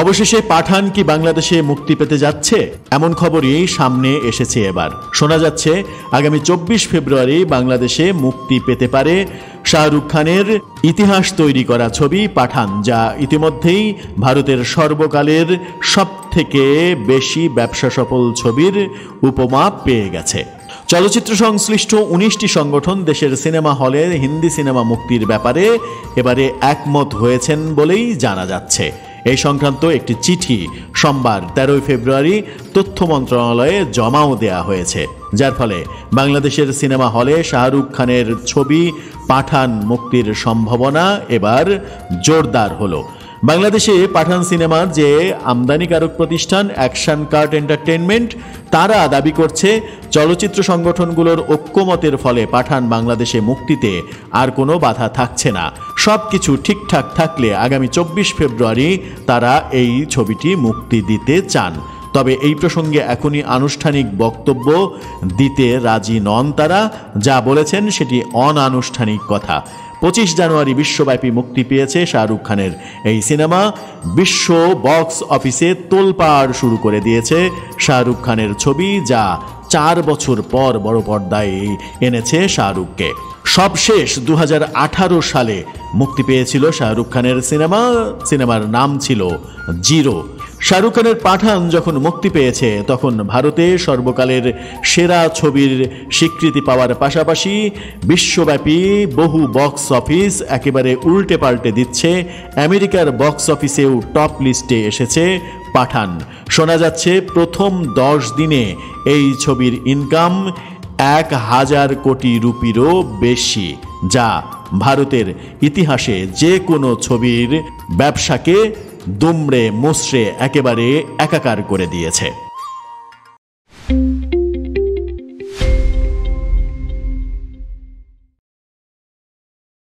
অবশেষে পাঠান কি বাংলাদেশে মুক্তি পেতে যাচ্ছে? এমন খবরই সামনে এসেছে এবার। শোনা যাচ্ছে, আগামী চব্বিশ ফেব্রুয়ারি বাংলাদেশে মুক্তি পেতে পারে শাহরুখ খানের ইতিহাস তৈরি করা ছবি পাঠান, যা ইতিমধ্যেই ভারতের সর্বকালের সব থেকে বেশি ব্যবসা সফল ছবির উপমা পেয়ে গেছে। চলচ্চিত্র সংশ্লিষ্ট উনিশটি সংগঠন দেশের সিনেমা হলে হিন্দি সিনেমা মুক্তির ব্যাপারে এবারে একমত হয়েছেন বলেই জানা যাচ্ছে। এই সংক্রান্ত একটি চিঠি সোমবার তেরোই ফেব্রুয়ারি তথ্য মন্ত্রণালয়ে জমাও দেয়া হয়েছে, যার ফলে বাংলাদেশের সিনেমা হলে শাহরুখ খানের ছবি পাঠান মুক্তির সম্ভাবনা এবার জোরদার হলো। বাংলাদেশে পাঠান সিনেমার যে আমদানিকারক প্রতিষ্ঠান অ্যাকশন কার্ট এন্টারটেনমেন্ট তারা দাবি করছে চলচ্চিত্র সংগঠনগুলোর ঐক্যমতের ফলে পাঠান বাংলাদেশে মুক্তিতে আর কোনো বাধা থাকছে না। সব কিছু ঠিকঠাক থাকলে আগামী চব্বিশ ফেব্রুয়ারি তারা এই ছবিটি মুক্তি দিতে চান। তবে এই প্রসঙ্গে এখনই আনুষ্ঠানিক বক্তব্য দিতে রাজি নন তারা। যা বলেছেন সেটি অনানুষ্ঠানিক কথা। পঁচিশ জানুয়ারি বিশ্বব্যাপী মুক্তি পেয়েছে শাহরুখ খানের। এই সিনেমা বিশ্ব বক্স অফিসে তোলপাড় শুরু করে দিয়েছে শাহরুখ খানের ছবি, যা চার বছর পর বড় পর্দায় এনেছে শাহরুখকে। সবশেষ দু হাজার আঠারো সালে মুক্তি পেয়েছিল শাহরুখ খানের সিনেমা। সিনেমার নাম ছিল জিরো। শাহরুখ খানের পাঠান যখন মুক্তি পেয়েছে, তখন ভারতে সর্বকালের সেরা ছবির স্বীকৃতি পাওয়ার পাশাপাশি বিশ্বব্যাপী বহু বক্স অফিস একেবারে উল্টে পাল্টে দিচ্ছে। আমেরিকার বক্স অফিসেও টপ লিস্টে এসেছে পাঠান। শোনা যাচ্ছে প্রথম দশ দিনে এই ছবির ইনকাম এক হাজার কোটি রুপিরও বেশি, যা ভারতের ইতিহাসে যে কোনো ছবির ব্যবসাকে দুমড়ে মুসড়ে একেবারে একাকার করে দিয়েছে।